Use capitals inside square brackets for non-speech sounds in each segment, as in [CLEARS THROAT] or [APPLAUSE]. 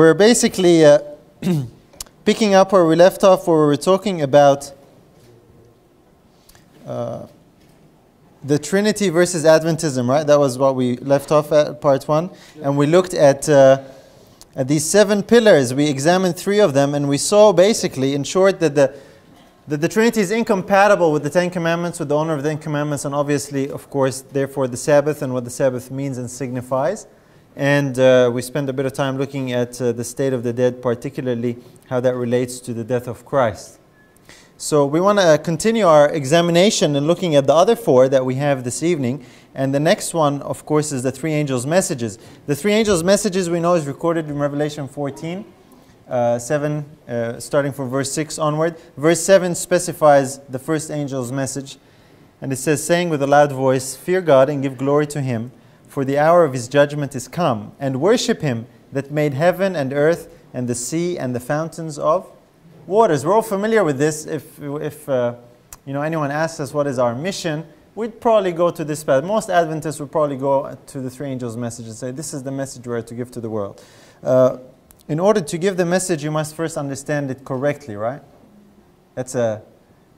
we're basically uh, [CLEARS THROAT] picking up where we left off, where we were talking about uh, the Trinity versus Adventism, right? That was what we left off at part one. And we looked at, uh, at these seven pillars. We examined three of them, and we saw basically, in short, that the, that the Trinity is incompatible with the Ten Commandments, with the honor of the Ten Commandments, and obviously, of course, therefore, the Sabbath and what the Sabbath means and signifies. And uh, we spent a bit of time looking at uh, the state of the dead, particularly how that relates to the death of Christ. So we want to continue our examination and looking at the other four that we have this evening. And the next one, of course, is the three angels' messages. The three angels' messages we know is recorded in Revelation 14, uh, 7, uh, starting from verse 6 onward. Verse 7 specifies the first angel's message. And it says, saying with a loud voice, Fear God and give glory to him for the hour of his judgment is come, and worship him that made heaven and earth and the sea and the fountains of waters. We're all familiar with this. If, if uh, you know, anyone asks us what is our mission, we'd probably go to this path. Most Adventists would probably go to the three angels' message and say, This is the message we're to give to the world. Uh, in order to give the message, you must first understand it correctly, right? That's a,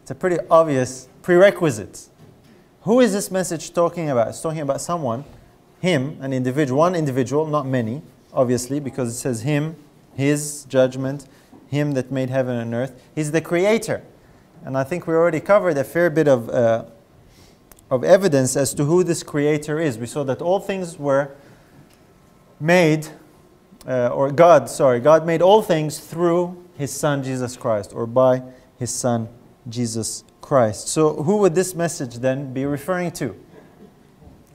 it's a pretty obvious prerequisite. Who is this message talking about? It's talking about someone him, an individual, one individual, not many, obviously, because it says him, his judgment, him that made heaven and earth. He's the creator. And I think we already covered a fair bit of, uh, of evidence as to who this creator is. We saw that all things were made, uh, or God, sorry, God made all things through his son Jesus Christ, or by his son Jesus Christ. So who would this message then be referring to?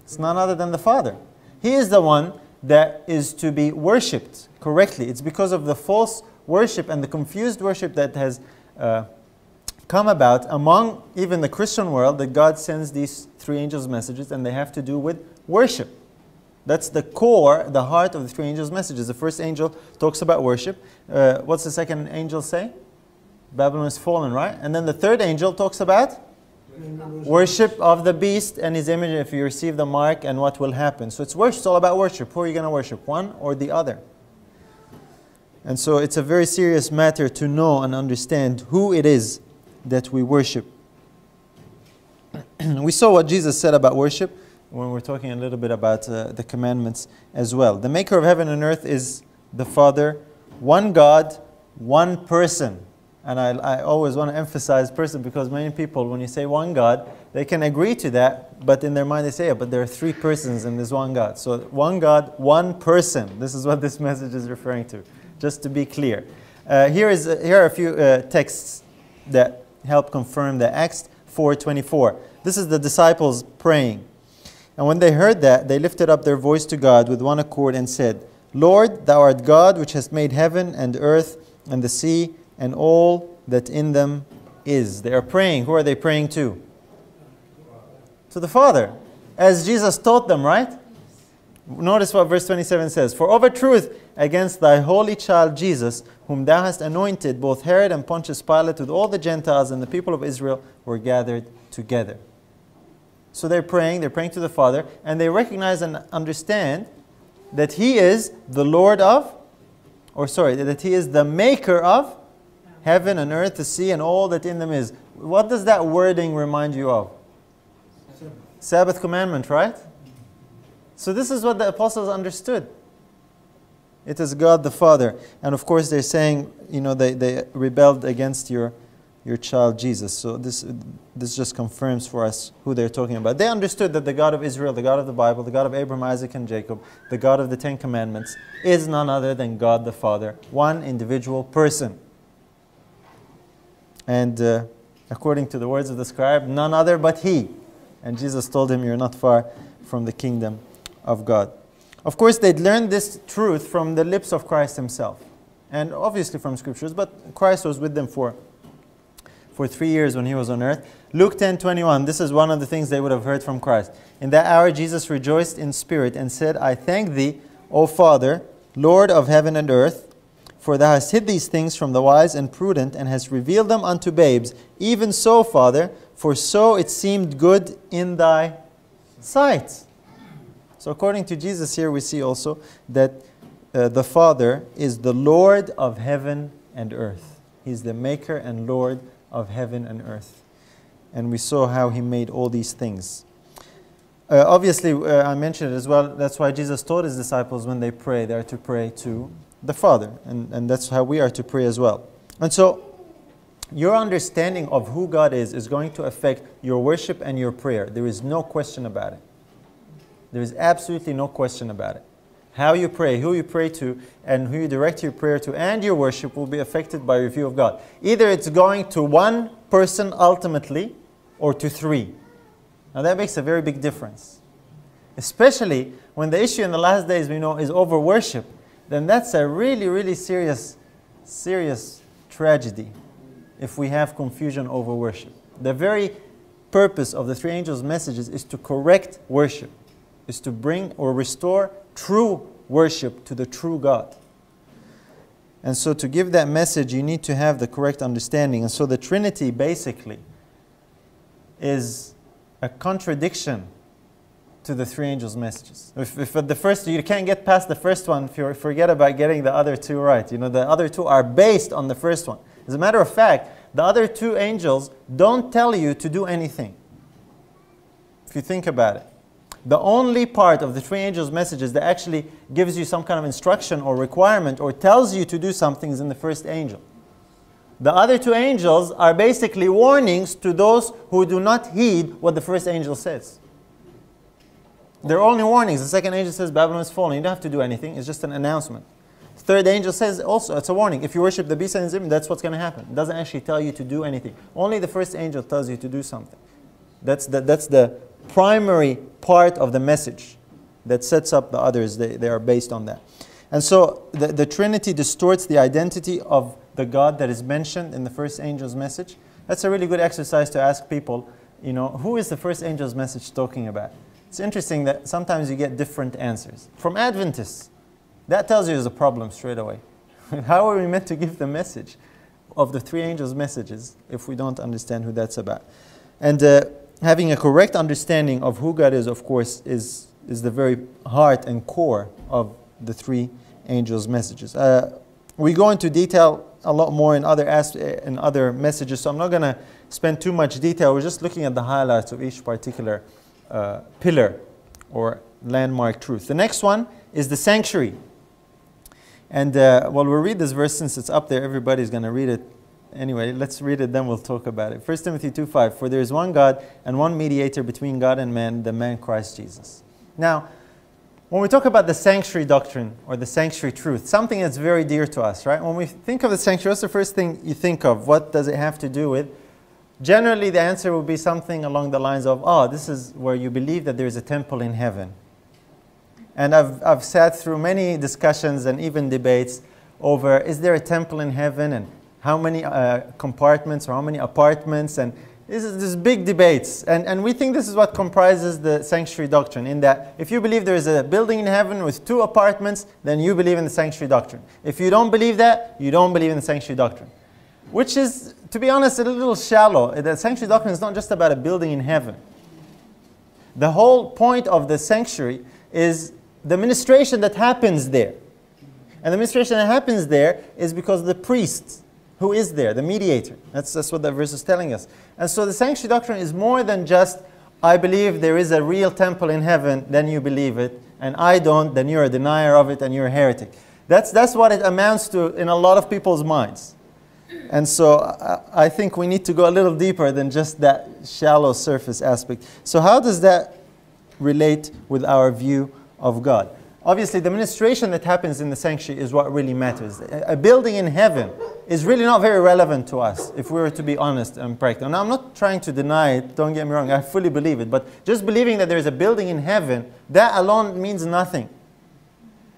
It's none other than the Father. He is the one that is to be worshipped correctly. It's because of the false worship and the confused worship that has uh, come about among even the Christian world that God sends these three angels' messages and they have to do with worship. That's the core, the heart of the three angels' messages. The first angel talks about worship. Uh, what's the second angel say? Babylon is fallen, right? And then the third angel talks about Worship of the beast and his image if you receive the mark and what will happen. So it's worship, it's all about worship. Who are you going to worship? One or the other? And so it's a very serious matter to know and understand who it is that we worship. [CLEARS THROAT] we saw what Jesus said about worship when we're talking a little bit about uh, the commandments as well. The maker of heaven and earth is the Father, one God, one person. And I, I always want to emphasize person because many people, when you say one God, they can agree to that, but in their mind they say, yeah, but there are three persons in this one God. So one God, one person. This is what [LAUGHS] this message is referring to, just to be clear. Uh, here, is, uh, here are a few uh, texts that help confirm the Acts 4.24. This is the disciples praying. And when they heard that, they lifted up their voice to God with one accord and said, Lord, thou art God which hast made heaven and earth and the sea and all that in them is. They are praying. Who are they praying to? To the Father. As Jesus taught them, right? Notice what verse 27 says For a truth, against thy holy child Jesus, whom thou hast anointed, both Herod and Pontius Pilate, with all the Gentiles and the people of Israel, were gathered together. So they're praying, they're praying to the Father, and they recognize and understand that He is the Lord of, or sorry, that He is the maker of heaven and earth, the sea, and all that in them is. What does that wording remind you of? Sabbath, Sabbath commandment, right? So this is what the apostles understood. It is God the Father. And of course they're saying, you know, they, they rebelled against your, your child Jesus. So this, this just confirms for us who they're talking about. They understood that the God of Israel, the God of the Bible, the God of Abraham, Isaac, and Jacob, the God of the Ten Commandments, is none other than God the Father, one individual person. And uh, according to the words of the scribe, none other but he. And Jesus told him, You're not far from the kingdom of God. Of course, they'd learned this truth from the lips of Christ himself. And obviously from scriptures, but Christ was with them for, for three years when he was on earth. Luke 10 21, this is one of the things they would have heard from Christ. In that hour, Jesus rejoiced in spirit and said, I thank thee, O Father, Lord of heaven and earth for thou hast hid these things from the wise and prudent, and hast revealed them unto babes. Even so, Father, for so it seemed good in thy sight. So, according to Jesus, here we see also that uh, the Father is the Lord of heaven and earth. He's the maker and Lord of heaven and earth. And we saw how he made all these things. Uh, obviously, uh, I mentioned it as well. That's why Jesus taught his disciples when they pray, they are to pray to the Father. And, and that's how we are to pray as well. And so, your understanding of who God is is going to affect your worship and your prayer. There is no question about it. There is absolutely no question about it. How you pray, who you pray to, and who you direct your prayer to, and your worship will be affected by your view of God. Either it's going to one person ultimately, or to three. Now that makes a very big difference. Especially when the issue in the last days we know is over worship, then that's a really, really serious, serious tragedy if we have confusion over worship. The very purpose of the three angels' messages is to correct worship, is to bring or restore true worship to the true God. And so, to give that message, you need to have the correct understanding. And so, the Trinity basically is a contradiction to the three angels' messages. If, if the first, you can't get past the first one if you forget about getting the other two right. You know, the other two are based on the first one. As a matter of fact, the other two angels don't tell you to do anything. If you think about it. The only part of the three angels' messages that actually gives you some kind of instruction or requirement or tells you to do something is in the first angel. The other two angels are basically warnings to those who do not heed what the first angel says. They're only warnings. The second angel says Babylon is falling. You don't have to do anything. It's just an announcement. Third angel says also, it's a warning. If you worship the beast and his that's what's going to happen. It doesn't actually tell you to do anything. Only the first angel tells you to do something. That's the, that's the primary part of the message that sets up the others. They, they are based on that. And so the, the Trinity distorts the identity of the God that is mentioned in the first angel's message. That's a really good exercise to ask people, you know, who is the first angel's message talking about? It's interesting that sometimes you get different answers. From Adventists, that tells you there's a problem straight away. [LAUGHS] How are we meant to give the message of the three angels' messages if we don't understand who that's about? And uh, having a correct understanding of who God is, of course, is, is the very heart and core of the three angels' messages. Uh, we go into detail a lot more in other, in other messages, so I'm not going to spend too much detail. We're just looking at the highlights of each particular uh, pillar or landmark truth. The next one is the sanctuary. And uh, we'll read this verse since it's up there. Everybody's going to read it anyway. Let's read it, then we'll talk about it. 1 Timothy 2 5 For there is one God and one mediator between God and man, the man Christ Jesus. Now, when we talk about the sanctuary doctrine or the sanctuary truth, something that's very dear to us, right? When we think of the sanctuary, what's the first thing you think of? What does it have to do with? Generally, the answer would be something along the lines of, oh, this is where you believe that there is a temple in heaven. And I've, I've sat through many discussions and even debates over is there a temple in heaven and how many uh, compartments or how many apartments and this is this big debates, and, and we think this is what comprises the sanctuary doctrine. In that, if you believe there is a building in heaven with two apartments, then you believe in the sanctuary doctrine. If you don't believe that, you don't believe in the sanctuary doctrine, which is, to be honest, a little shallow. The sanctuary doctrine is not just about a building in heaven. The whole point of the sanctuary is the ministration that happens there, and the ministration that happens there is because the priest who is there, the mediator. That's, that's what the verse is telling us. And so the sanctuary doctrine is more than just, I believe there is a real temple in heaven, then you believe it, and I don't, then you're a denier of it and you're a heretic. That's, that's what it amounts to in a lot of people's minds. And so I, think we need to go a little deeper than just that shallow surface aspect. So, how does that relate with our view of God? Obviously, the ministration that happens in the sanctuary is what really matters. A building in heaven is really not very relevant to us, if we were to be honest and practical. Now, I'm not trying to deny it, don't get me wrong, I fully believe it, but just believing that there is a building in heaven, that alone means nothing.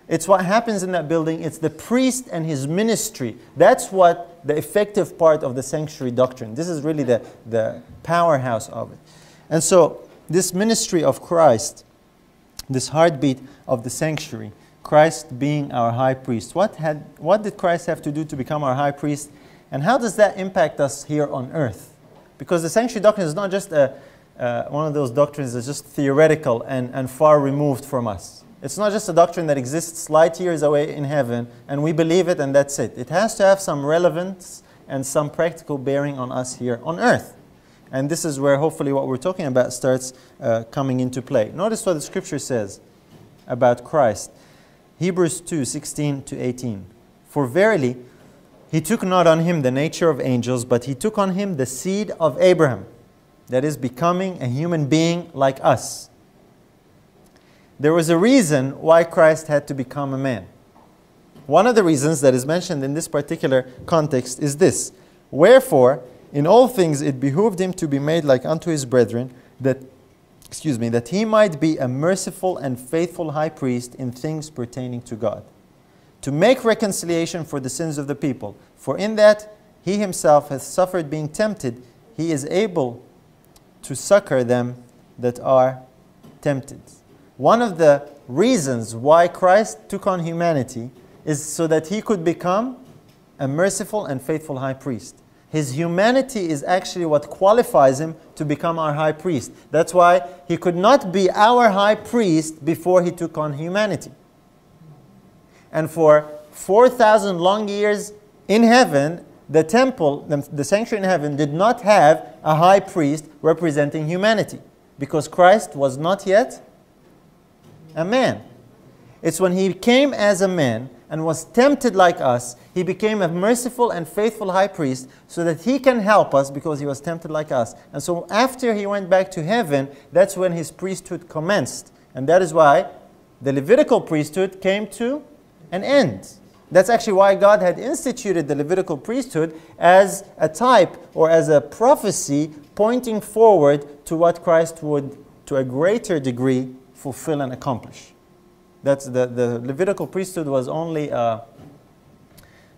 It's what happens in that building, it's the priest and his ministry. That's what the effective part of the sanctuary doctrine. This is really the, the powerhouse of it. And so, this ministry of Christ this heartbeat of the sanctuary, Christ being our high priest. What, had, what did Christ have to do to become our high priest? And how does that impact us here on earth? Because the sanctuary doctrine is not just a, uh, one of those doctrines that's just theoretical and, and far removed from us. It's not just a doctrine that exists light years away in heaven and we believe it and that's it. It has to have some relevance and some practical bearing on us here on earth. And this is where hopefully what we're talking about starts uh, coming into play. Notice what the scripture says about Christ. Hebrews 2 16 to 18. For verily, he took not on him the nature of angels, but he took on him the seed of Abraham, that is, becoming a human being like us. There was a reason why Christ had to become a man. One of the reasons that is mentioned in this particular context is this Wherefore, in all things it behooved him to be made like unto his brethren, that excuse me, that he might be a merciful and faithful high priest in things pertaining to God, to make reconciliation for the sins of the people. For in that he himself hath suffered being tempted, he is able to succor them that are tempted. One of the reasons why Christ took on humanity is so that he could become a merciful and faithful high priest. His humanity is actually what qualifies him to become our high priest. That's why he could not be our high priest before he took on humanity. And for 4,000 long years in heaven, the temple, the, sanctuary in heaven, did not have a high priest representing humanity because Christ was not yet a man. It's when he came as a man and was tempted like us, he became a merciful and faithful high priest so that he can help us because he was tempted like us. And so after he went back to heaven, that's when his priesthood commenced. And that is why the Levitical priesthood came to an end. That's actually why God had instituted the Levitical priesthood as a type or as a prophecy pointing forward to what Christ would, to a greater degree, fulfill and accomplish. That's the, the Levitical priesthood was only, uh,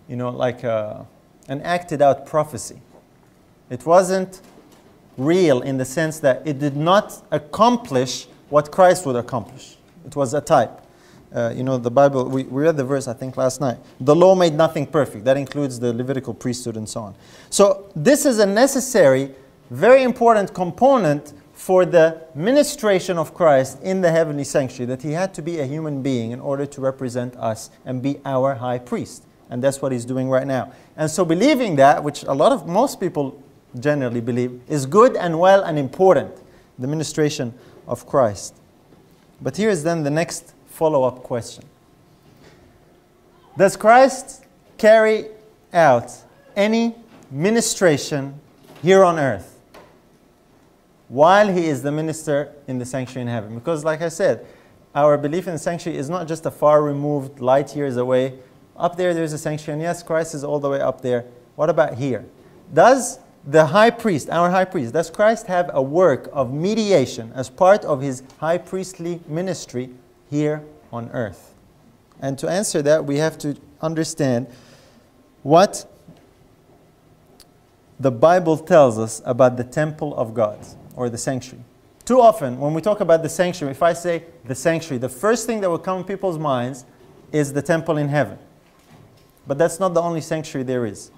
you know, like a, an acted out prophecy. It wasn't real in the sense that it did not accomplish what Christ would accomplish. It was a type. Uh, you know, the Bible, we, we read the verse, I think, last night. The law made nothing perfect. That includes the Levitical priesthood and so on. So, this is a necessary, very important component for the ministration of Christ in the heavenly sanctuary, that he had to be a human being in order to represent us and be our high priest. And that's what he's doing right now. And so believing that, which a lot of most people generally believe, is good and well and important, the ministration of Christ. But here is then the next follow-up question. Does Christ carry out any ministration here on earth? While he is the minister in the sanctuary in heaven. Because, like I said, our belief in the sanctuary is not just a far removed, light years away. Up there, there's a sanctuary, and yes, Christ is all the way up there. What about here? Does the high priest, our high priest, does Christ have a work of mediation as part of his high priestly ministry here on earth? And to answer that, we have to understand what the Bible tells us about the temple of God or the sanctuary. Too often, when we talk about the sanctuary, if I say the sanctuary, the first thing that will come in people's minds is the temple in heaven. But that's not the only sanctuary there is.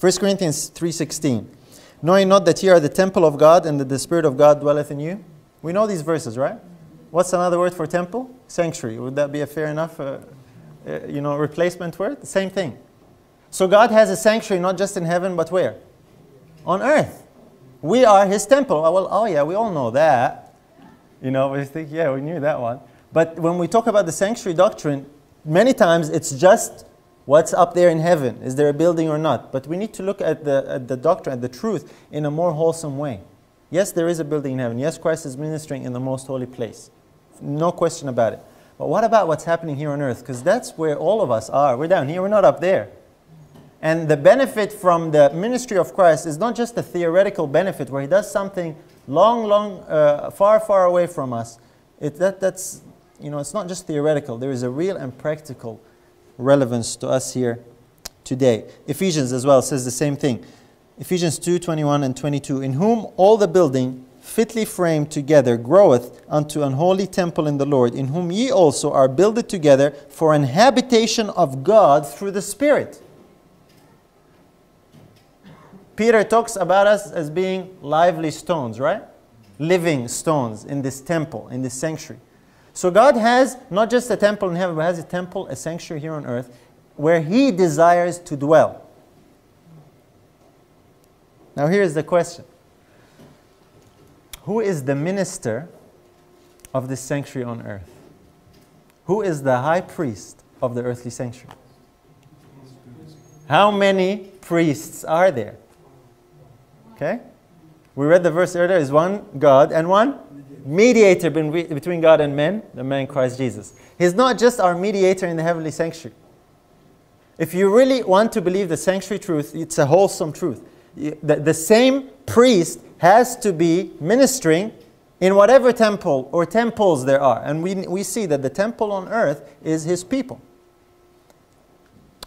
1 Corinthians 3.16 Knowing not that ye are the temple of God and that the Spirit of God dwelleth in you. We know these verses, right? What's another word for temple? Sanctuary. Would that be a fair enough uh, uh, you know, replacement word? Same thing. So God has a sanctuary not just in heaven, but where? On earth. We are his temple. Well, oh yeah, we all know that. You know, we think, yeah, we knew that one. But when we talk about the sanctuary doctrine, many times it's just what's up there in heaven. Is there a building or not? But we need to look at the, at the doctrine, at the truth, in a more wholesome way. Yes, there is a building in heaven. Yes, Christ is ministering in the most holy place. No question about it. But what about what's happening here on earth? Because that's where all of us are. We're down here, we're not up there. And the benefit from the ministry of Christ is not just a theoretical benefit where he does something long, long, uh, far, far away from us. It, that, that's, you know, it's not just theoretical. There is a real and practical relevance to us here today. Ephesians as well says the same thing. Ephesians 2 21 and 22. In whom all the building fitly framed together groweth unto an holy temple in the Lord, in whom ye also are builded together for an habitation of God through the Spirit. Peter talks about us as being lively stones, right? Living stones in this temple, in this sanctuary. So God has not just a temple in heaven, but has a temple, a sanctuary here on earth, where He desires to dwell. Now, here's the question Who is the minister of this sanctuary on earth? Who is the high priest of the earthly sanctuary? How many priests are there? Okay? We read the verse earlier is one God and one mediator between God and men, the man Christ Jesus. He's not just our mediator in the heavenly sanctuary. If you really want to believe the sanctuary truth, it's a wholesome truth. The, the same priest has to be ministering in whatever temple or temples there are. And we, we see that the temple on earth is his people.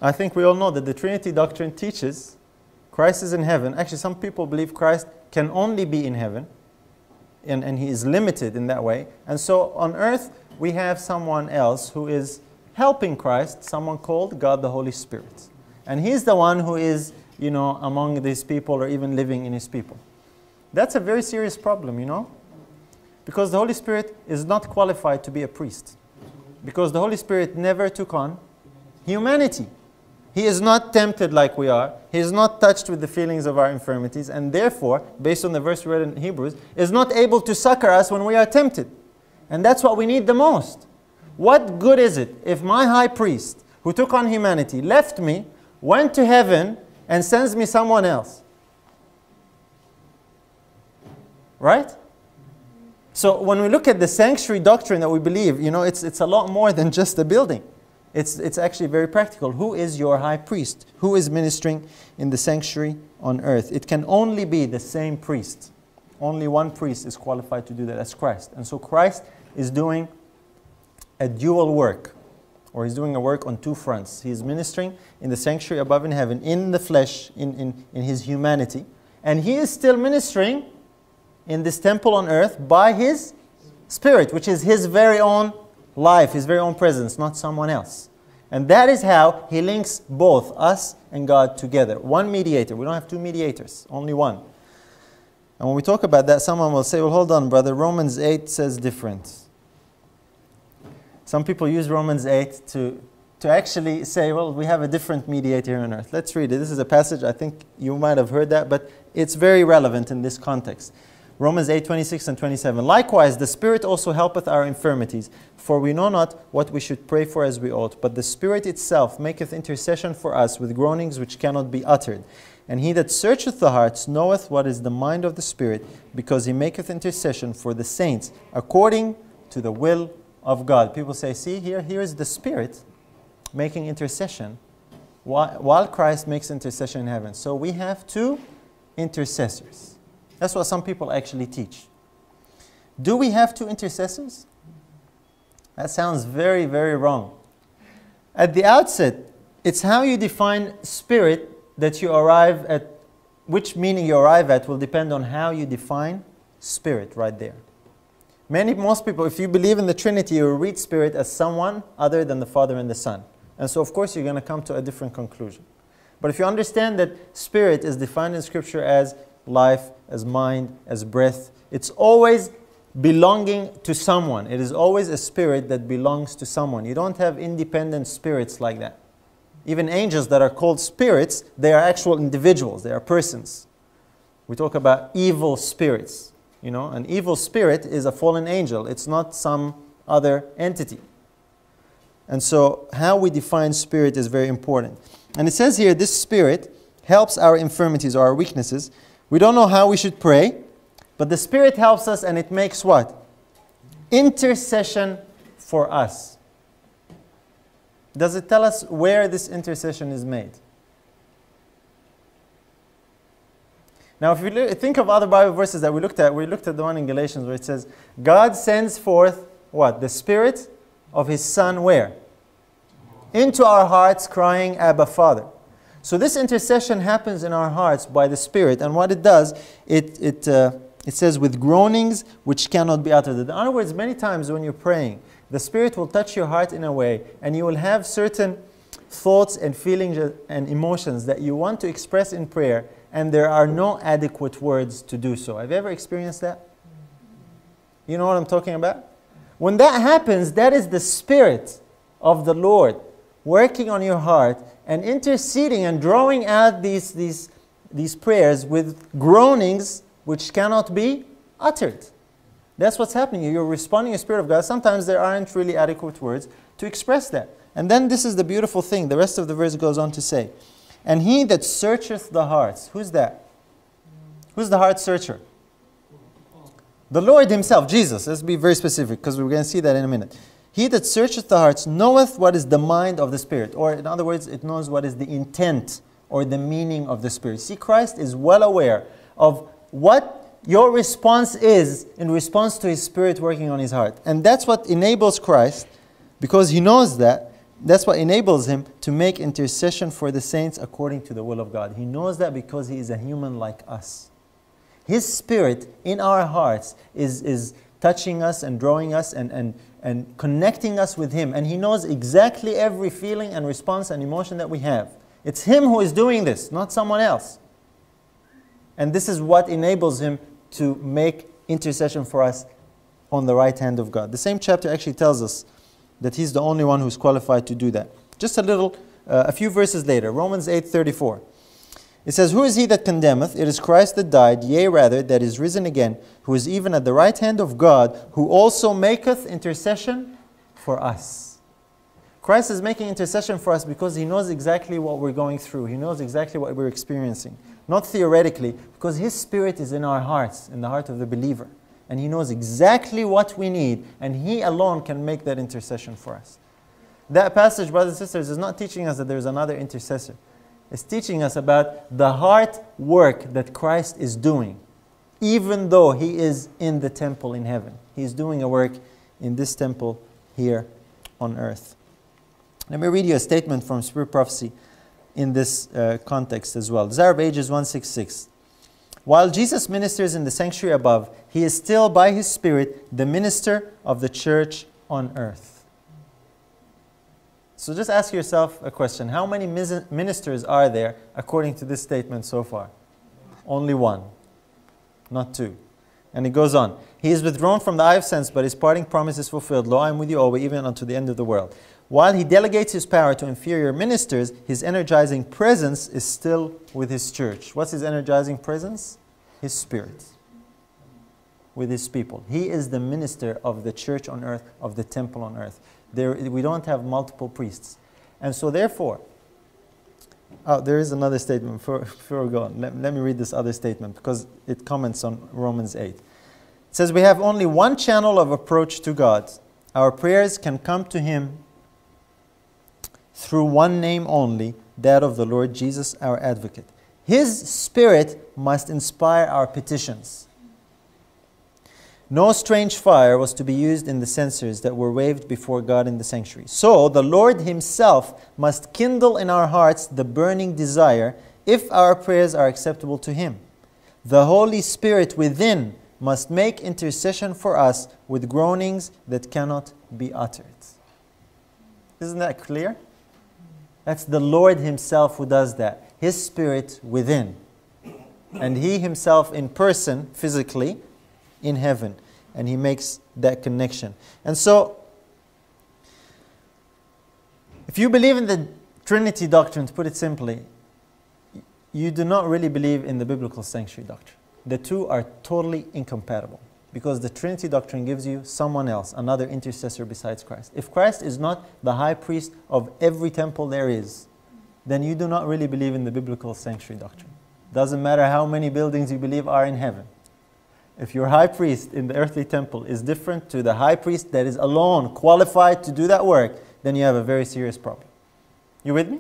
I think we all know that the Trinity doctrine teaches Christ is in heaven. Actually, some people believe Christ can only be in heaven, and, and he is limited in that way. And so on earth, we have someone else who is helping Christ, someone called God the Holy Spirit. And he's the one who is, you know, among these people or even living in his people. That's a very serious problem, you know? Because the Holy Spirit is not qualified to be a priest. Because the Holy Spirit never took on humanity. He is not tempted like we are. He is not touched with the feelings of our infirmities, and therefore, based on the verse read in Hebrews, is not able to succor us when we are tempted. And that's what we need the most. What good is it if my high priest, who took on humanity, left me, went to heaven, and sends me someone else? Right? So when we look at the sanctuary doctrine that we believe, you know, it's, it's a lot more than just a building. It's, it's actually very practical. Who is your high priest? Who is ministering in the sanctuary on earth? It can only be the same priest. Only one priest is qualified to do that. That's Christ. And so Christ is doing a dual work, or he's doing a work on two fronts. He is ministering in the sanctuary above in heaven, in the flesh, in, in, in his humanity. And he is still ministering in this temple on earth by his spirit, which is his very own life, his very own presence, not someone else. And that is how he links both us and God together. One mediator. We don't have two mediators, only one. And when we talk about that, someone will say, well, hold on, brother. Romans 8 says different. Some people use Romans 8 to, to actually say, well, we have a different mediator on earth. Let's read it. This is a passage, I think you might have heard that, but it's very relevant in this context. Romans 8, 26 and 27. Likewise, the Spirit also helpeth our infirmities, for we know not what we should pray for as we ought, but the Spirit itself maketh intercession for us with groanings which cannot be uttered. And he that searcheth the hearts knoweth what is the mind of the Spirit, because he maketh intercession for the saints according to the will of God. People say, see, here, here is the Spirit making intercession while Christ makes intercession in heaven. So we have two intercessors. That's what some people actually teach. Do we have two intercessors? That sounds very, very wrong. At the outset, it's how you define spirit that you arrive at, which meaning you arrive at will depend on how you define spirit right there. Many, most people, if you believe in the Trinity, you read spirit as someone other than the Father and the Son. And so, of course, you're going to come to a different conclusion. But if you understand that spirit is defined in Scripture as life, as mind, as breath. It's always belonging to someone. It is always a spirit that belongs to someone. You don't have independent spirits like that. Even angels that are called spirits, they are actual individuals, they are persons. We talk about evil spirits. You know, an evil spirit is a fallen angel, it's not some other entity. And so, how we define spirit is very important. And it says here this spirit helps our infirmities or our weaknesses we don't know how we should pray, but the Spirit helps us and it makes what? Intercession for us. Does it tell us where this intercession is made? Now, if we think of other Bible verses that we looked at, we looked at the one in Galatians where it says, God sends forth what? The Spirit of His Son where? Into our hearts, crying, Abba, Father. So this intercession happens in our hearts by the Spirit, and what it does, it, it, uh, it says, with groanings which cannot be uttered. In other words, many times when you're praying, the Spirit will touch your heart in a way, and you will have certain thoughts and feelings and emotions that you want to express in prayer, and there are no adequate words to do so. Have you ever experienced that? You know what I'm talking about? When that happens, that is the Spirit of the Lord working on your heart and interceding and drawing out these, these, these prayers with groanings which cannot be uttered. That's what's happening. You're responding to the Spirit of God. Sometimes there aren't really adequate words to express that. And then this is the beautiful thing. The rest of the verse goes on to say, And he that searcheth the hearts, who's that? Who's the heart searcher? The Lord Himself, Jesus. Let's be very specific because we're going to see that in a minute. He that searcheth the hearts knoweth what is the mind of the Spirit. Or, in other words, it knows what is the intent or the meaning of the Spirit. See, Christ is well aware of what your response is in response to His Spirit working on His heart. And that's what enables Christ, because He knows that, that's what enables Him to make intercession for the saints according to the will of God. He knows that because He is a human like us. His Spirit in our hearts is, is touching us and drawing us and, and, and connecting us with Him. And He knows exactly every feeling and response and emotion that we have. It's Him who is doing this, not someone else. And this is what enables Him to make intercession for us on the right hand of God. The same chapter actually tells us that He's the only one who's qualified to do that. Just a little, uh, a few verses later, Romans 8 34. It says, Who is he that condemneth? It is Christ that died, yea, rather, that is risen again, who is even at the right hand of God, who also maketh intercession for us. Christ is making intercession for us because he knows exactly what we're going through. He knows exactly what we're experiencing. Not theoretically, because his spirit is in our hearts, in the heart of the believer. And he knows exactly what we need, and he alone can make that intercession for us. That passage, brothers and sisters, is not teaching us that there's another intercessor is teaching us about the heart work that Christ is doing, even though He is in the temple in heaven. He's doing a work in this temple here on earth. Let me read you a statement from Spirit Prophecy in this uh, context as well. Desire of Ages 166. While Jesus ministers in the sanctuary above, he is still by his Spirit the minister of the church on earth. So just ask yourself a question. How many ministers are there according to this statement so far? Only one, not two. And it goes on. He is withdrawn from the eye of sense, but his parting promise is fulfilled. Lo, I am with you always, even unto the end of the world. While he delegates his power to inferior ministers, his energizing presence is still with his church. What's his energizing presence? His spirit with his people. He is the minister of the church on earth, of the temple on earth. There, we don't have multiple priests. And so, therefore, oh, there is another statement before, [LAUGHS] before we go on. Let, let me read this other statement because it comments on Romans 8. It says, We have only one channel of approach to God. Our prayers can come to Him through one name only, that of the Lord Jesus, our advocate. His Spirit must inspire our petitions. No strange fire was to be used in the censers that were waved before God in the sanctuary. So the Lord Himself must kindle in our hearts the burning desire if our prayers are acceptable to Him. The Holy Spirit within must make intercession for us with groanings that cannot be uttered. Isn't that clear? That's the Lord Himself who does that. His Spirit within. And He Himself in person, physically, in heaven. And he makes that connection. And so, if you believe in the Trinity doctrine, to put it simply, you do not really believe in the biblical sanctuary doctrine. The two are totally incompatible because the Trinity doctrine gives you someone else, another intercessor besides Christ. If Christ is not the high priest of every temple there is, then you do not really believe in the biblical sanctuary doctrine. Doesn't matter how many buildings you believe are in heaven. If your high priest in the earthly temple is different to the high priest that is alone qualified to do that work, then you have a very serious problem. You with me?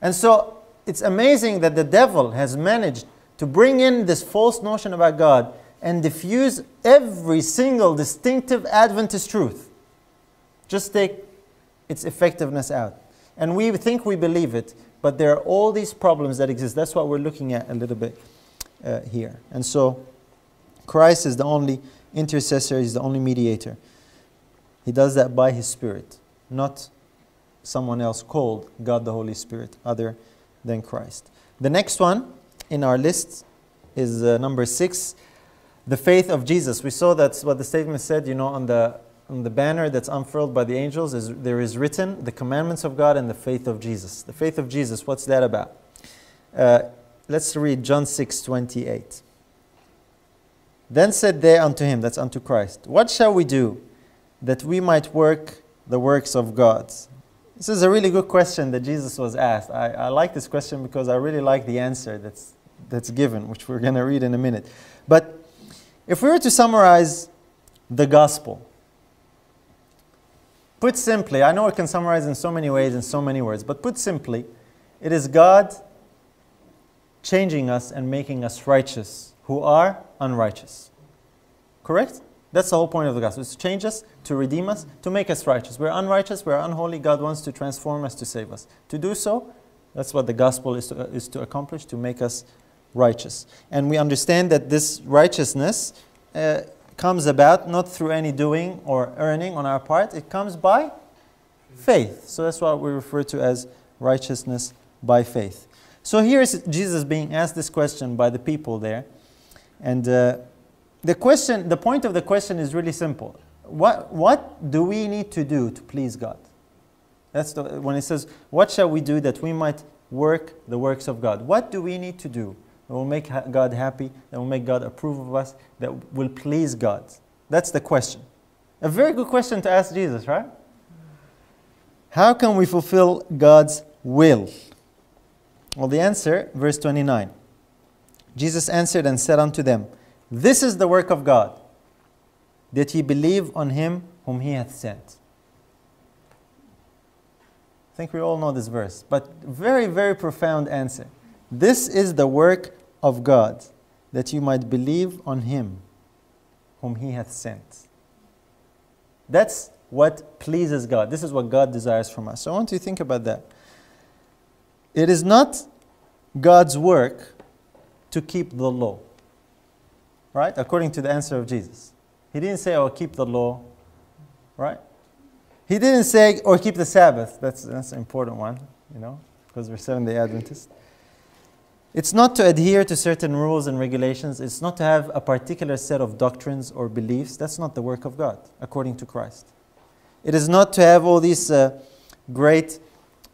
And so it's amazing that the devil has managed to bring in this false notion about God and diffuse every single distinctive Adventist truth. Just take its effectiveness out. And we think we believe it, but there are all these problems that exist. That's what we're looking at a little bit uh, here. And so Christ is the only intercessor, he's the only mediator. He does that by his Spirit, not someone else called God the Holy Spirit, other than Christ. The next one in our list is uh, number six, the faith of Jesus. We saw that's what the statement said, you know, on the on the banner that's unfurled by the angels, is there is written the commandments of God and the faith of Jesus. The faith of Jesus, what's that about? Uh, let's read John 6 28. Then said they unto him, that's unto Christ, What shall we do that we might work the works of God? This is a really good question that Jesus was asked. I, I like this question because I really like the answer that's, that's given, which we're going to read in a minute. But if we were to summarize the gospel, put simply, I know it can summarize in so many ways, in so many words, but put simply, it is God changing us and making us righteous who are unrighteous. Correct? That's the whole point of the gospel. It's to change us, to redeem us, to make us righteous. We're unrighteous, we're unholy. God wants to transform us to save us. To do so, that's what the gospel is to, uh, is to accomplish, to make us righteous. And we understand that this righteousness uh, comes about not through any doing or earning on our part, it comes by faith. So that's what we refer to as righteousness by faith. So here is Jesus being asked this question by the people there. And uh, the question, the point of the question is really simple. What, what do we need to do to please God? That's the, when it says, What shall we do that we might work the works of God? What do we need to do that will make God happy, that will make God approve of us, that will please God? That's the question. A very good question to ask Jesus, right? How can we fulfill God's will? Well, the answer, verse 29. Jesus answered and said unto them, This is the work of God, that ye believe on him whom he hath sent. I think we all know this verse, but very, very profound answer. This is the work of God, that you might believe on him whom he hath sent. That's what pleases God. This is what God desires from us. So I want you to think about that. It is not God's work to keep the law. Right? According to the answer of Jesus. He didn't say, oh, keep the law. Right? He didn't say, or keep the Sabbath. That's, that's an important one, you know, because we're Seventh day Adventists. It's not to adhere to certain rules and regulations. It's not to have a particular set of doctrines or beliefs. That's not the work of God, according to Christ. It is not to have all these uh, great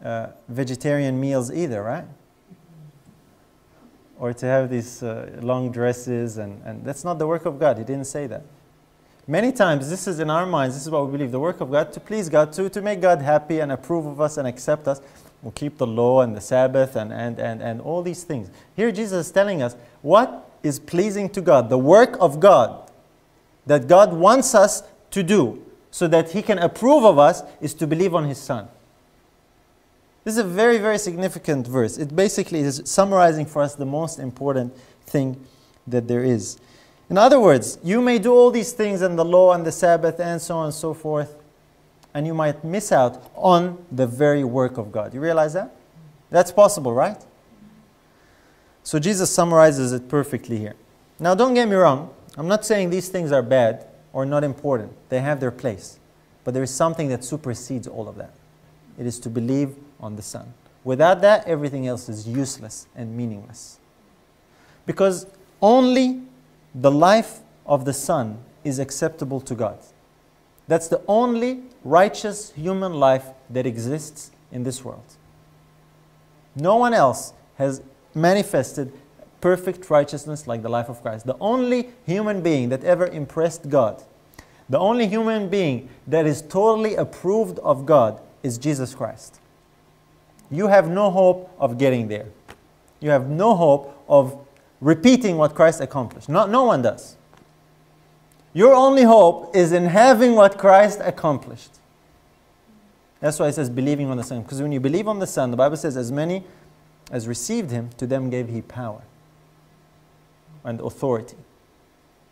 uh, vegetarian meals either, right? Or to have these uh, long dresses, and, and that's not the work of God. He didn't say that. Many times, this is in our minds, this is what we believe the work of God to please God, to, to make God happy and approve of us and accept us. We'll keep the law and the Sabbath and, and, and, and all these things. Here, Jesus is telling us what is pleasing to God, the work of God that God wants us to do so that He can approve of us is to believe on His Son. This is a very, very significant verse. It basically is summarizing for us the most important thing that there is. In other words, you may do all these things and the law and the Sabbath and so on and so forth, and you might miss out on the very work of God. You realize that? That's possible, right? So Jesus summarizes it perfectly here. Now, don't get me wrong. I'm not saying these things are bad or not important. They have their place. But there is something that supersedes all of that. It is to believe on the Son. Without that, everything else is useless and meaningless. Because only the life of the Son is acceptable to God. That's the only righteous human life that exists in this world. No one else has manifested perfect righteousness like the life of Christ. The only human being that ever impressed God, the only human being that is totally approved of God is Jesus Christ you have no hope of getting there. You have no hope of repeating what Christ accomplished. No, no one does. Your only hope is in having what Christ accomplished. That's why it says believing on the Son. Because when you believe on the Son, the Bible says, as many as received him, to them gave he power and authority.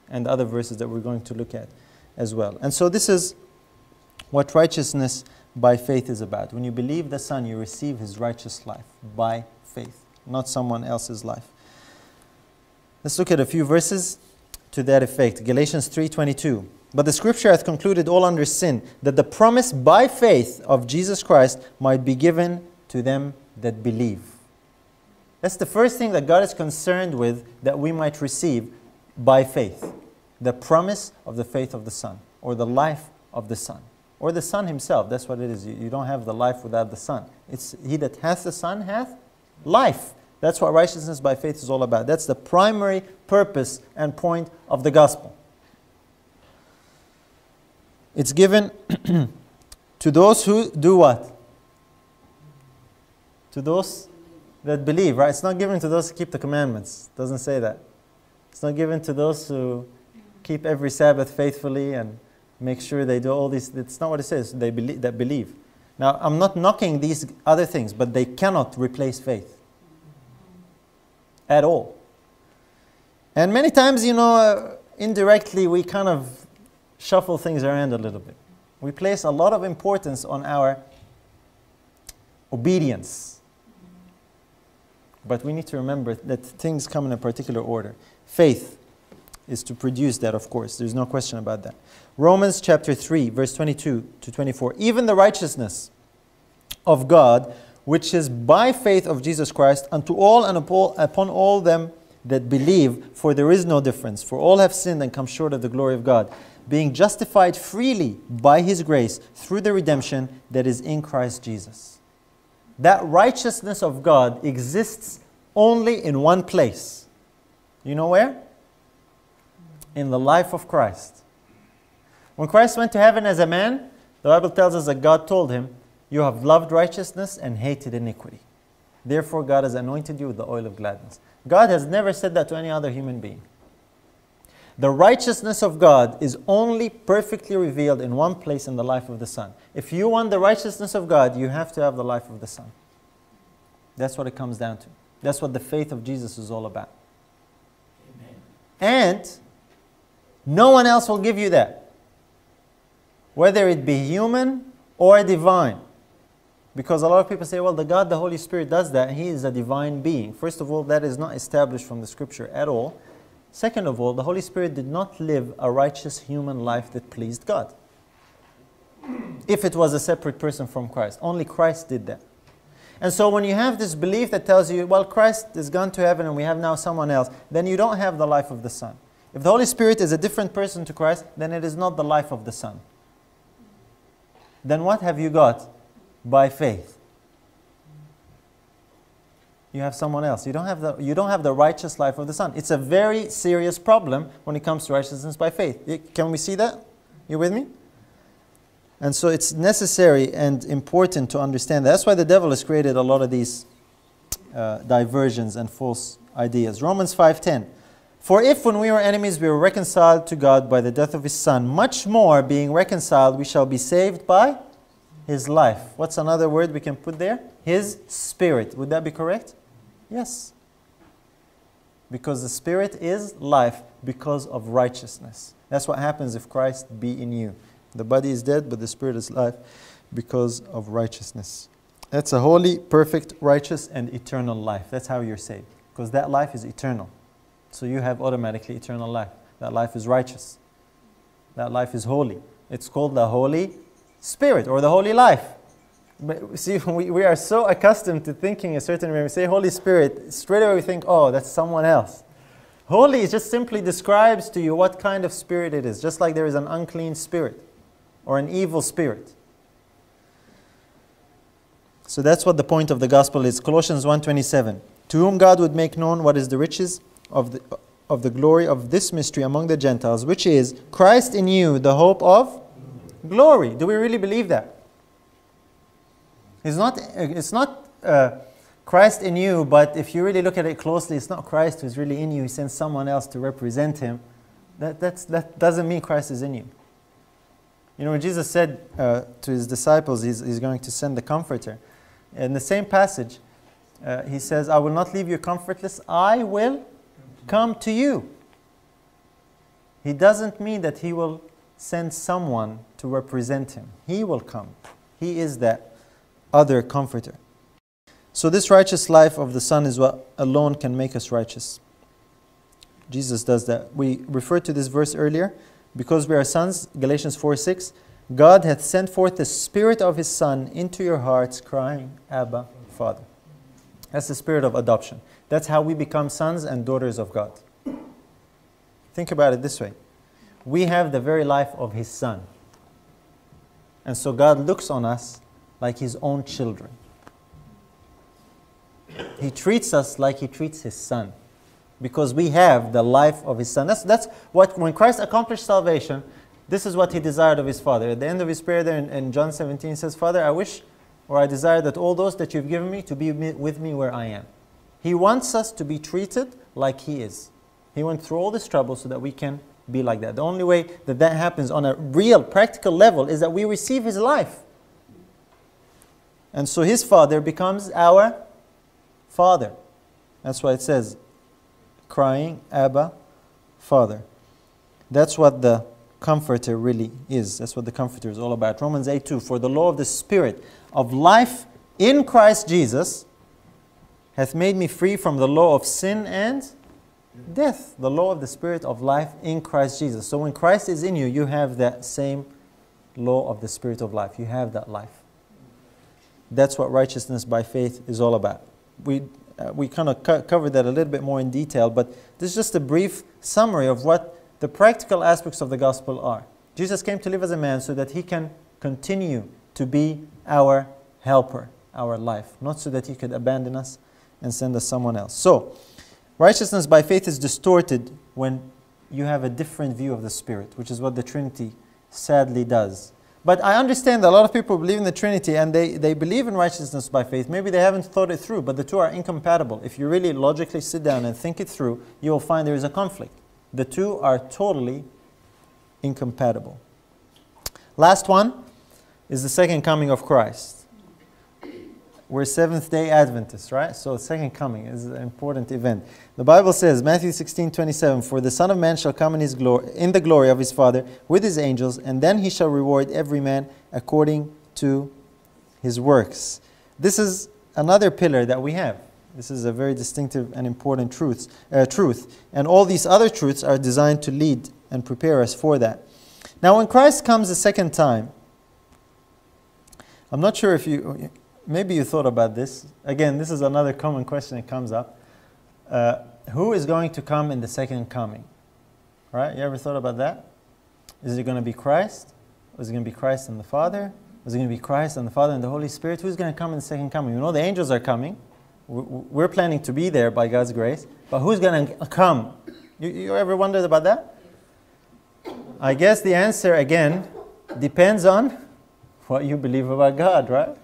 And other verses that we're going to look at as well. And so this is what righteousness by faith is about. When you believe the Son, you receive his righteous life by faith, not someone else's life. Let's look at a few verses to that effect. Galatians 3:22. But the scripture hath concluded all under sin, that the promise by faith of Jesus Christ might be given to them that believe. That's the first thing that God is concerned with that we might receive by faith. The promise of the faith of the Son, or the life of the Son. Or the Son himself, that's what it is. You, don't have the life without the Son. It's he that hath the Son hath life. That's what righteousness by faith is all about. That's the primary purpose and point of the gospel. It's given [CLEARS THROAT] to those who do what? To those that believe, right? It's not given to those who keep the commandments. It doesn't say that. It's not given to those who keep every Sabbath faithfully and make sure they do all these. It's not what it says. They believe, that believe. Now, I'm not knocking these other things, but they cannot replace faith at all. And many times, you know, uh, indirectly, we kind of shuffle things around a little bit. We place a lot of importance on our obedience. But we need to remember that things come in a particular order. Faith is to produce that, of course. There's no question about that. Romans chapter 3, verse 22 to 24. Even the righteousness of God, which is by faith of Jesus Christ, unto all and upon all them that believe, for there is no difference. For all have sinned and come short of the glory of God, being justified freely by his grace through the redemption that is in Christ Jesus. That righteousness of God exists only in one place. You know where? In the life of Christ. When Christ went to heaven as a man, the Bible tells us that God told him, You have loved righteousness and hated iniquity. Therefore, God has anointed you with the oil of gladness. God has never said that to any other human being. The righteousness of God is only perfectly revealed in one place in the life of the Son. If you want the righteousness of God, you have to have the life of the Son. That's what it comes down to. That's what the faith of Jesus is all about. Amen. And no one else will give you that, whether it be human or divine. Because a lot of people say, well, the God, the Holy Spirit does that, He is a divine being. First of all, that is not established from the scripture at all. Second of all, the Holy Spirit did not live a righteous human life that pleased God. If it was a separate person from Christ, only Christ did that. And so when you have this belief that tells you, well, Christ is gone to heaven and we have now someone else, then you don't have the life of the Son. If the Holy Spirit is a different person to Christ, then it is not the life of the Son. Then what have you got by faith? you have someone else. You don't have the, you don't have the righteous life of the Son. It's a very serious problem when it comes to righteousness by faith. Can we see that? You with me? And so it's necessary and important to understand that. That's why the devil has created a lot of these uh, diversions and false ideas. Romans 5.10 For if when we were enemies we were reconciled to God by the death of his Son, much more being reconciled we shall be saved by his life. What's another word we can put there? His spirit. Would that be correct? Yes. Because the Spirit is life because of righteousness. That's what happens if Christ be in you. The body is dead, but the Spirit is life because of righteousness. That's a holy, perfect, righteous, and eternal life. That's how you're saved. Because that life is eternal. So you have automatically eternal life. That life is righteous. That life is holy. It's called the Holy Spirit or the Holy Life. But [LAUGHS] see, we, we are so accustomed to thinking a certain way. We say Holy Spirit, straight away we think, oh, that's someone else. Holy just simply describes to you what kind of spirit it is, just like there is an unclean spirit or an evil spirit. So that's what the point of the gospel is. Colossians 1.27 To whom God would make known what is the riches of the, of the glory of this mystery among the Gentiles, which is Christ in you, the hope of glory. Do we really believe that? It's not, it's not uh, Christ in you, but if you really look at it closely, it's not Christ who's really in you. He sends someone else to represent him. That, that's, that doesn't mean Christ is in you. You know, when Jesus said uh, to his disciples, he's, he's going to send the Comforter, in the same passage, uh, he says, I will not leave you comfortless, I will come to you. He doesn't mean that he will send someone to represent him. He will come. He is that other comforter. So, this righteous life of the Son is what alone can make us righteous. Jesus does that. We referred to this verse earlier. Because we are sons, Galatians 4 6, God hath sent forth the Spirit of His Son into your hearts, crying, Abba, Father. That's the spirit of adoption. That's how we become sons and daughters of God. Think about it this way we have the very life of His Son. And so God looks on us like His own children. He treats us like He treats His Son because we have the life of His Son. That's, that's what, when Christ accomplished salvation, this is what He desired of His Father. At the end of His prayer there in, in John 17, He says, Father, I wish or I desire that all those that you've given me to be with me where I am. He wants us to be treated like He is. He went through all this trouble so that we can be like that. The only way that that happens on a real, practical level is that we receive His life. And so His Father becomes our Father. That's why it says, crying, Abba, Father. That's what the Comforter really is. That's what the Comforter is all about. Romans 8 2 For the law of the Spirit of life in Christ Jesus hath made me free from the law of sin and death. The law of the Spirit of life in Christ Jesus. So when Christ is in you, you have that same law of the Spirit of life. You have that life. That's what righteousness by faith is all about. We, uh, we kind of co- covered that a little bit more in detail, but this is just a brief summary of what the practical aspects of the gospel are. Jesus came to live as a man so that he can continue to be our helper, our life, not so that he could abandon us and send us someone else. So, righteousness by faith is distorted when you have a different view of the Spirit, which is what the Trinity sadly does. But I understand that a lot of people believe in the Trinity and they, they believe in righteousness by faith. Maybe they haven't thought it through, but the two are incompatible. If you really logically sit down and think it through, you will find there is a conflict. The two are totally incompatible. Last one is the second coming of Christ. We're Seventh day Adventists, right? So, second coming is an important event. The Bible says, Matthew 16 27, For the Son of Man shall come in, his glory, in the glory of his Father with his angels, and then he shall reward every man according to his works. This is another pillar that we have. This is a very distinctive and important truth, uh, truth. And all these other truths are designed to lead and prepare us for that. Now, when Christ comes the second time, I'm not sure if you, maybe you thought about this. Again, this is another common question that comes up. Uh, who is going to come in the second coming? Right? You ever thought about that? Is it going to be Christ? Is it going to be Christ and the Father? Is it going to be Christ and the Father and the Holy Spirit? Who's going to come in the second coming? You know, the angels are coming. We're planning to be there by God's grace, but who's going to come? You, you ever wondered about that? I guess the answer, again, depends on what you believe about God, right?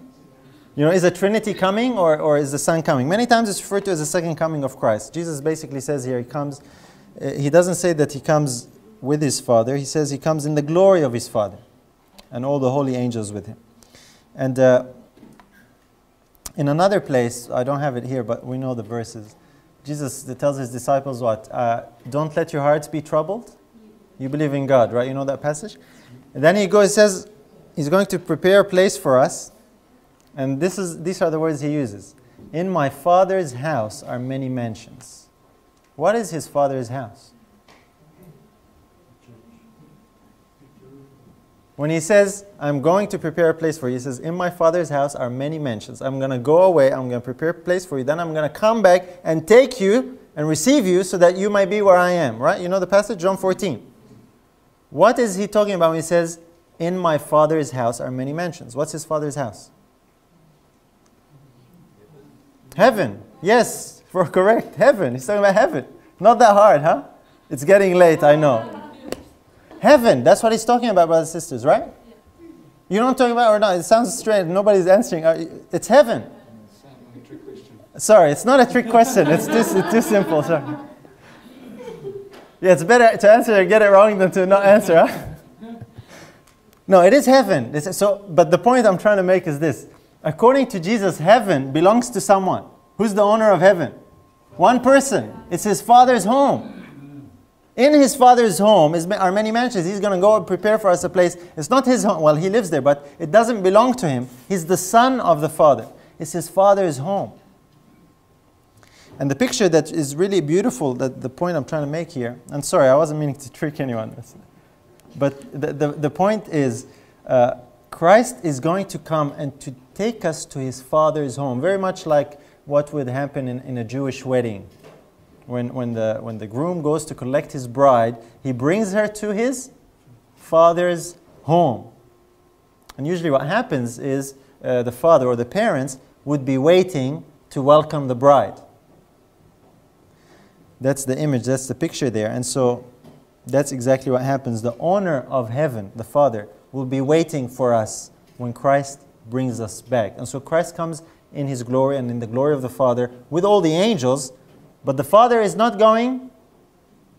You know, is the Trinity coming or, or is the Son coming? Many times it's referred to as the second coming of Christ. Jesus basically says here, he comes, uh, he doesn't say that he comes with his Father, he says he comes in the glory of his Father and all the holy angels with him. And uh, in another place, I don't have it here, but we know the verses. Jesus tells his disciples what? Uh, don't let your hearts be troubled. You believe in God, right? You know that passage? And then he goes, says, he's going to prepare a place for us. And this is, these are the words he uses. In my Father's house are many mansions. What is his Father's house? When he says, I'm going to prepare a place for you, he says, In my Father's house are many mansions. I'm going to go away, I'm going to prepare a place for you, then I'm going to come back and take you and receive you so that you might be where I am. Right? You know the passage, John 14. What is he talking about when he says, In my Father's house are many mansions? What's his Father's house? Heaven. Yes, [LAUGHS] for correct. Heaven. He's talking about heaven. Not that hard, huh? It's getting late, I know. Heaven. That's what he's talking about, brothers and sisters, right? You know what I'm talking about or not? It sounds strange. Nobody's answering. Uh, it's heaven. Sorry, it's not a trick question. It's too, it's too simple. Sorry. Yeah, it's better to answer and get it wrong than to not answer. Huh? [LAUGHS] No, it is heaven. So, but the point I'm trying to make is this: according to Jesus, heaven belongs to someone. Who's the owner of heaven? One person. It's his Father's home. In his father's home is, are many mansions. He's going to go and prepare for us a place. It's not his home. Well, he lives there, but it doesn't belong to him. He's the son of the father. It's his father's home. And the picture that is really beautiful, that the point I'm trying to make here, I'm sorry, I wasn't meaning to trick anyone. But the, the, the point is, uh, Christ is going to come and to take us to his father's home, very much like what would happen in, in a Jewish wedding when, when, the, when the groom goes to collect his bride, he brings her to his father's home. And usually, what happens is uh, the father or the parents would be waiting to welcome the bride. That's the image, that's the picture there. And so, that's exactly what happens. The owner of heaven, the Father, will be waiting for us when Christ brings us back. And so, Christ comes in his glory and in the glory of the Father with all the angels, but the Father is not going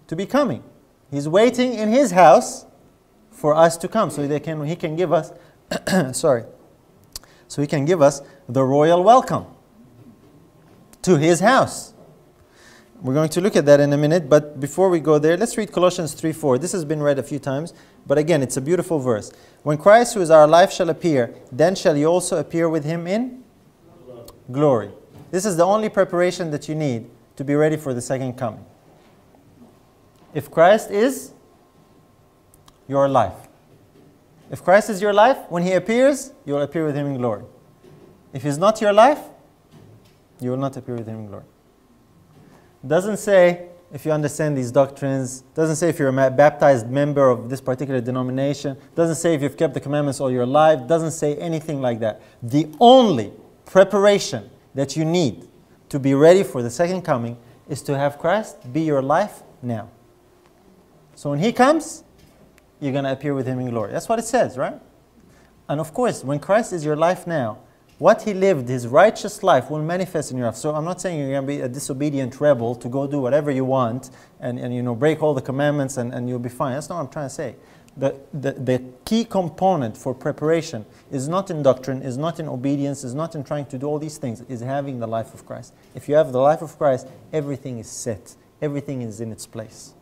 to be coming. He's waiting in his house for us to come so they can, he can give us, [CLEARS THROAT] sorry, so he can give us the royal welcome to his house. We're going to look at that in a minute, but before we go there, let's read Colossians 3 4. This has been read a few times, but again, it's a beautiful verse. When Christ, who is our life, shall appear, then shall you also appear with him in glory. This is the only preparation that you need to be ready for the second coming. If Christ is your life, if Christ is your life, when He appears, you will appear with Him in glory. If He's not your life, you will not appear with Him in glory. Doesn't say if you understand these doctrines, doesn't say if you're a baptized member of this particular denomination, doesn't say if you've kept the commandments all your life, doesn't say anything like that. The only preparation that you need to be ready for the second coming is to have Christ be your life now. So when He comes, you're going to appear with Him in glory. That's what it says, right? And of course, when Christ is your life now, what He lived, His righteous life, will manifest in your life. So I'm not saying you're going to be a disobedient rebel to go do whatever you want and, and you know, break all the commandments and, and you'll be fine. That's not what I'm trying to say. The, the, the key component for preparation is not in doctrine, is not in obedience, is not in trying to do all these things, is having the life of Christ. If you have the life of Christ, everything is set, everything is in its place.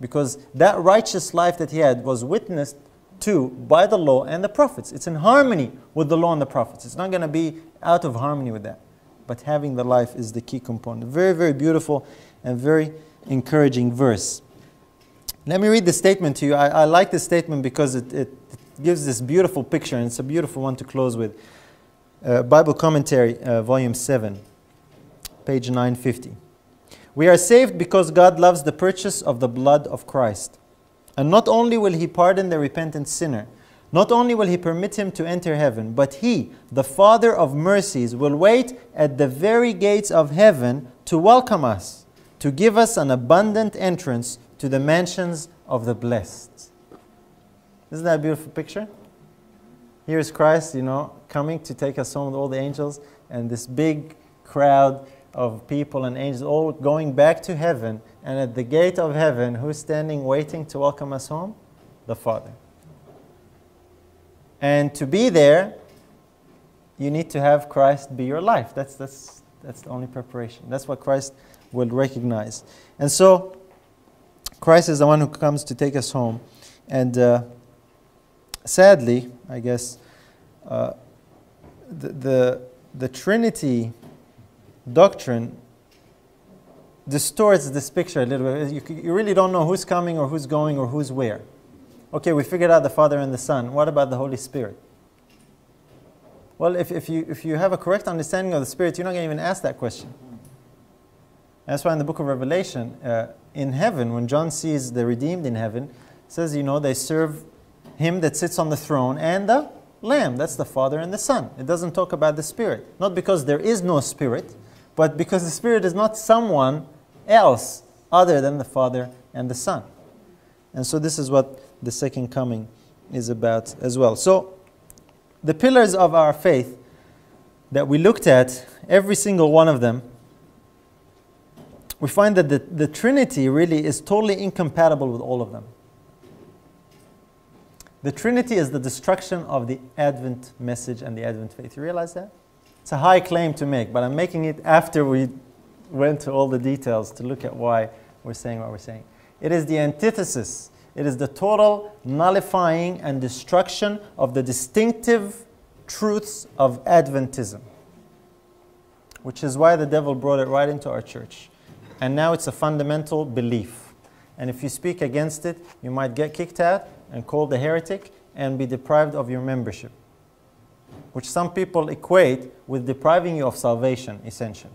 Because that righteous life that he had was witnessed to by the law and the prophets. It's in harmony with the law and the prophets. It's not going to be out of harmony with that. But having the life is the key component. Very, very beautiful and very encouraging verse. Let me read the statement to you. I, I like this statement because it, it, gives this beautiful picture, and it's a beautiful one to close with. Uh, Bible Commentary, uh, Volume 7, page 950. We are saved because God loves the purchase of the blood of Christ. And not only will He pardon the repentant sinner, not only will He permit him to enter heaven, but He, the Father of mercies, will wait at the very gates of heaven to welcome us, to give us an abundant entrance to the mansions of the blessed. Isn't that a beautiful picture? Here's Christ, you know, coming to take us home with all the angels and this big crowd of people and angels all going back to heaven. And at the gate of heaven, who's standing waiting to welcome us home? The Father. And to be there, you need to have Christ be your life. That's, that's, that's the only preparation. That's what Christ will recognize. And so, Christ is the one who comes to take us home. And uh, sadly, I guess, uh, the, the, the Trinity doctrine distorts this picture a little bit. You, you really don't know who's coming or who's going or who's where. Okay, we figured out the Father and the Son. What about the Holy Spirit? Well, if, if, you, if you have a correct understanding of the Spirit, you're not going to even ask that question. That's why in the book of Revelation, uh, in heaven, when John sees the redeemed in heaven, says, you know, they serve him that sits on the throne and the Lamb. That's the Father and the Son. It doesn't talk about the Spirit. Not because there is no Spirit, but because the Spirit is not someone else other than the Father and the Son. And so this is what the second coming is about as well. So the pillars of our faith that we looked at, every single one of them, we find that the, the Trinity really is totally incompatible with all of them. The Trinity is the destruction of the Advent message and the Advent faith. You realize that? It's a high claim to make, but I'm making it after we went to all the details to look at why we're saying what we're saying. It is the antithesis. It is the total nullifying and destruction of the distinctive truths of Adventism, which is why the devil brought it right into our church. And now it's a fundamental belief. And if you speak against it, you might get kicked out and called a heretic and be deprived of your membership which some people equate with depriving you of salvation, essentially.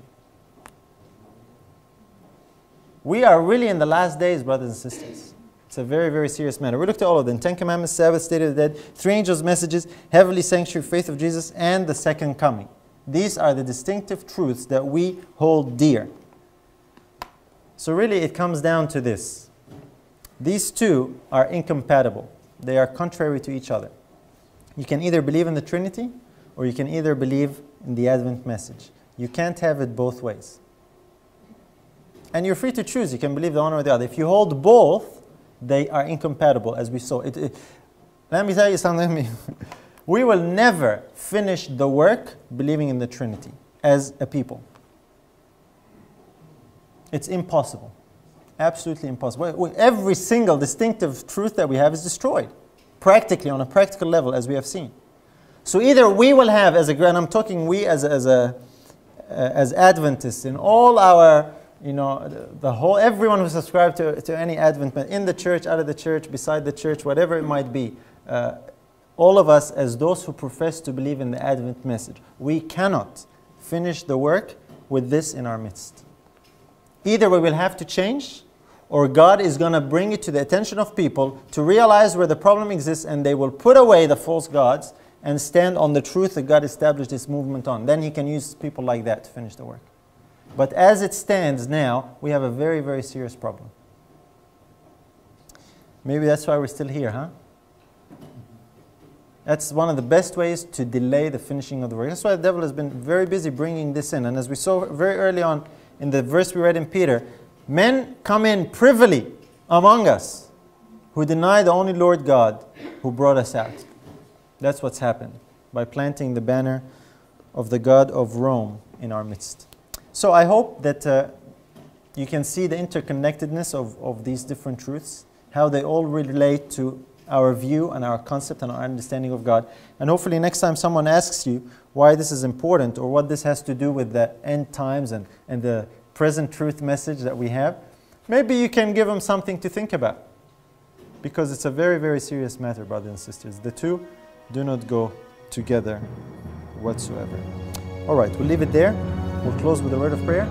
We are really in the last days, brothers and sisters. It's a very, very serious matter. We looked at all of them Ten Commandments, Sabbath, State of the Dead, three angels' messages, heavenly sanctuary, faith of Jesus, and the second coming. These are the distinctive truths that we hold dear. So, really, it comes down to this these two are incompatible, they are contrary to each other. You can either believe in the Trinity or you can either believe in the Advent message. You can't have it both ways. And you're free to choose. You can believe the one or the other. If you hold both, they are incompatible, as we saw. It, it, let me tell you something. [LAUGHS] we will never finish the work believing in the Trinity as a people. It's impossible. Absolutely impossible. Every single distinctive truth that we have is destroyed, practically, on a practical level, as we have seen. So either we will have, as a, and I'm talking we as as a, uh, as Adventists, in all our you know, the, whole, everyone who subscribed to, to any Advent, in the church, out of the church, beside the church, whatever it might be, uh, all of us, as those who profess to believe in the Advent message, we cannot finish the work with this in our midst. Either we will have to change, or God is going to bring it to the attention of people to realize where the problem exists, and they will put away the false gods and stand on the truth that God established this movement on. Then He can use people like that to finish the work. But as it stands now, we have a very, very serious problem. Maybe that's why we're still here, huh? That's one of the best ways to delay the finishing of the work. That's why the devil has been very busy bringing this in. And as we saw very early on in the verse we read in Peter, men come in privily among us who deny the only Lord God who brought us out. That's what's happened by planting the banner of the God of Rome in our midst. So I hope that uh, you can see the interconnectedness of, of these different truths, how they all relate to our view and our concept and our understanding of God. And hopefully, next time someone asks you why this is important or what this has to do with the end times and, and the present truth message that we have, maybe you can give them something to think about. Because it's a very, very serious matter, brothers and sisters. The two do not go together whatsoever. All right, we'll leave it there. We'll close with a word of prayer.